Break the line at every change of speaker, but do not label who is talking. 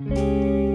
Música